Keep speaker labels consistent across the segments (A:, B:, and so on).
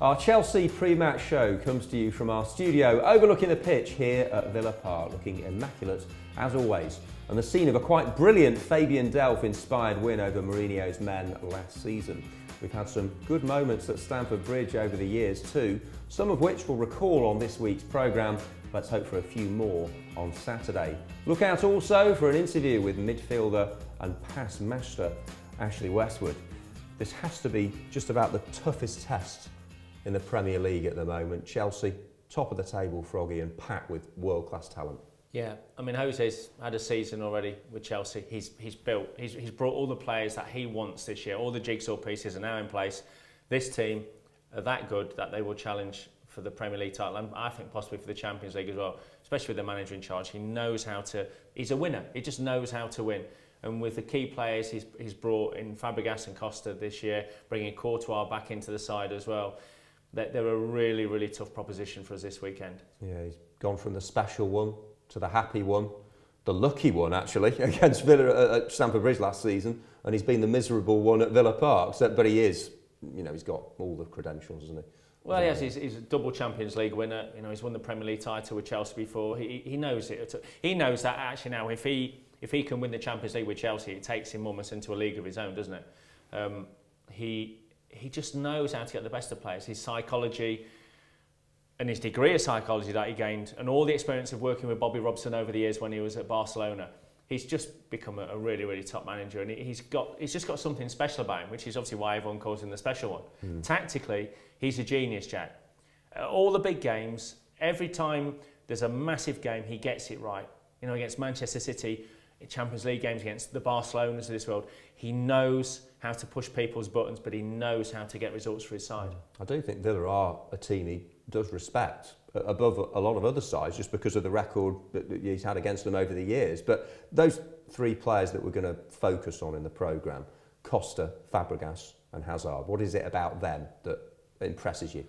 A: Our Chelsea pre-match show comes to you from our studio overlooking the pitch here at Villa Park, looking immaculate as always, and the scene of a quite brilliant Fabian Delph inspired win over Mourinho's men last season. We've had some good moments at Stamford Bridge over the years too, some of which we'll recall on this week's programme. Let's hope for a few more on Saturday. Look out also for an interview with midfielder and pass master Ashley Westwood. This has to be just about the toughest test in the Premier League at the moment. Chelsea, top of the table, Froggy, and packed with world-class talent.
B: Yeah, I mean, Jose's had a season already with Chelsea. He's, he's built, he's, he's brought all the players that he wants this year. All the jigsaw pieces are now in place. This team are that good that they will challenge for the Premier League title and I think possibly for the Champions League as well, especially with the manager in charge. He knows how to, he's a winner. He just knows how to win. And with the key players he's, he's brought in Fabregas and Costa this year, bringing Courtois back into the side as well, they're a really, really tough proposition for us this weekend.
A: Yeah, he's gone from the special one to the happy one, the lucky one actually against Villa at Stamford Bridge last season, and he's been the miserable one at Villa Park. So, but he is, you know, he's got all the credentials, hasn't he?
B: Well, yes, he's, he's a double Champions League winner. You know, he's won the Premier League title with Chelsea before. He, he knows it. He knows that actually now, if he if he can win the Champions League with Chelsea, it takes him almost into a league of his own, doesn't it? Um, he he just knows how to get the best of players. His psychology and his degree of psychology that he gained and all the experience of working with Bobby Robson over the years when he was at Barcelona, he's just become a, a really, really top manager and he's got he's just got something special about him, which is obviously why everyone calls him the special one. Mm. Tactically, he's a genius, Jack. All the big games, every time there's a massive game, he gets it right. You know, against Manchester City, Champions League games against the Barcelonas of this world, he knows how to push people's buttons, but he knows how to get results for his side.
A: I do think Villa are a team he does respect above a lot of other sides just because of the record that he's had against them over the years. But those three players that we're going to focus on in the programme, Costa, Fabregas and Hazard, what is it about them that impresses you?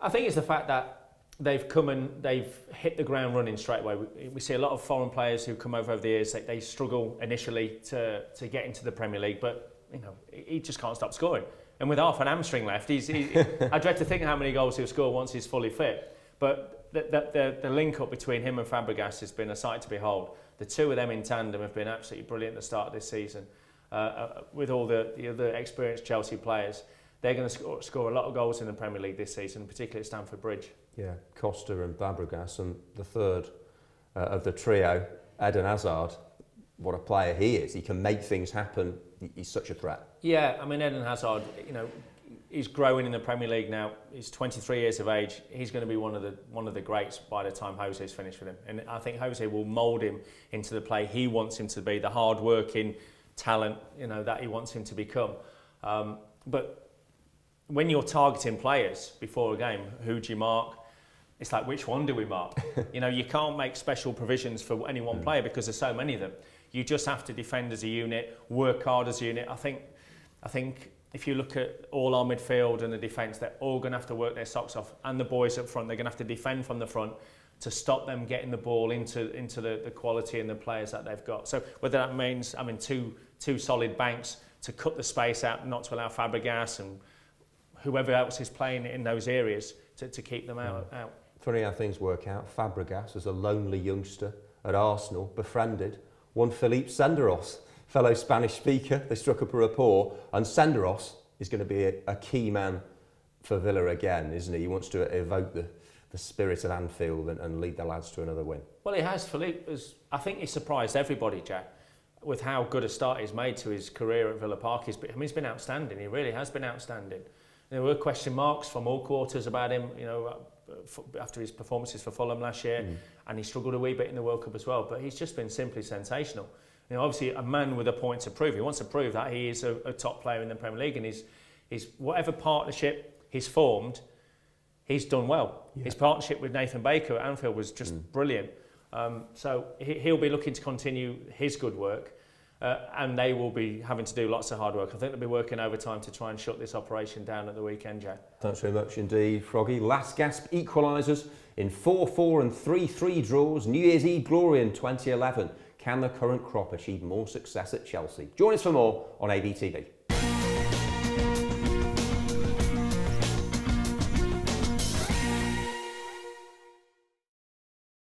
B: I think it's the fact that they've come and they've hit the ground running straight away. We, we see a lot of foreign players who come over over the years, they, they struggle initially to, to get into the Premier League, but you know, he just can't stop scoring. And with half an hamstring left, he's, he, I dread to think how many goals he'll score once he's fully fit. But the, the, the, the link up between him and Fabregas has been a sight to behold. The two of them in tandem have been absolutely brilliant at the start of this season. Uh, uh, with all the, the other experienced Chelsea players, they're going to score, score a lot of goals in the Premier League this season, particularly at Stamford Bridge.
A: Yeah, Costa and Fabregas, and the third uh, of the trio, Eden Hazard. What a player he is! He can make things happen he's such a threat.
B: Yeah, I mean Eden Hazard, you know, he's growing in the Premier League now. He's 23 years of age. He's going to be one of the one of the greats by the time Jose's finished with him. And I think Jose will mould him into the play he wants him to be, the hard-working talent, you know, that he wants him to become. Um, but when you're targeting players before a game, who do you mark? It's like which one do we mark? you know, you can't make special provisions for any one mm. player because there's so many of them. You just have to defend as a unit, work hard as a unit. I think, I think if you look at all our midfield and the defence, they're all going to have to work their socks off. And the boys up front, they're going to have to defend from the front to stop them getting the ball into into the, the quality and the players that they've got. So whether that means, I mean, two two solid banks to cut the space out, not to allow Fabregas and whoever else is playing in those areas to, to keep them out, mm. out.
A: Funny how things work out. Fabregas, as a lonely youngster at Arsenal, befriended one Philippe Senderos, fellow Spanish speaker. They struck up a rapport, and Senderos is going to be a, a key man for Villa again, isn't he? He wants to evoke the, the spirit of Anfield and, and lead the lads to another win.
B: Well, he has. Philippe has, I think he surprised everybody, Jack, with how good a start he's made to his career at Villa Park. He's been, I mean, he's been outstanding. He really has been outstanding. There were question marks from all quarters about him, you know, after his performances for Fulham last year, mm. and he struggled a wee bit in the World Cup as well. But he's just been simply sensational. You know, obviously a man with a point to prove. He wants to prove that he is a, a top player in the Premier League, and he's, he's whatever partnership he's formed, he's done well. Yeah. His partnership with Nathan Baker at Anfield was just mm. brilliant. Um, so he, he'll be looking to continue his good work. Uh, and they will be having to do lots of hard work. I think they'll be working overtime to try and shut this operation down at the weekend, Jack.
A: Thanks very much indeed, Froggy. Last gasp equalisers in 4-4 and 3-3 draws. New Year's Eve glory in 2011. Can the current crop achieve more success at Chelsea? Join us for more on AVTV.